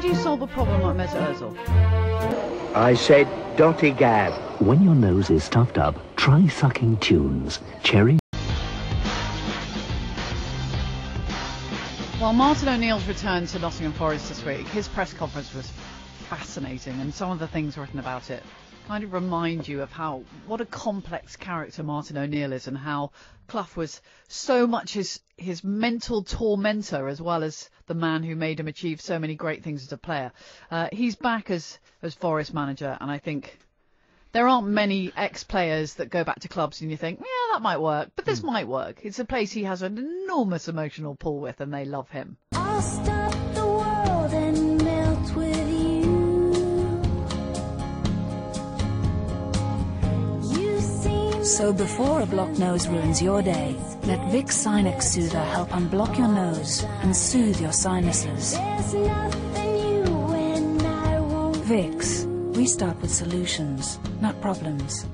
do you solve a problem like Mesut Ozil? I said dotty gab. When your nose is stuffed up, try sucking tunes. Cherry. Well, Martin O'Neill's return to Nottingham Forest this week, his press conference was fascinating, and some of the things written about it kind of remind you of how what a complex character Martin O'Neill is, and how Clough was so much his his mental tormentor as well as the man who made him achieve so many great things as a player. Uh, he's back as as Forest manager, and I think there aren't many ex-players that go back to clubs and you think, yeah, that might work, but this might work. It's a place he has an enormous emotional pull with, and they love him. So before a blocked nose ruins your day, let Vicks Sinex Soother help unblock your nose and soothe your sinuses. there's nothing you and I won't Vicks, we start with solutions, not problems.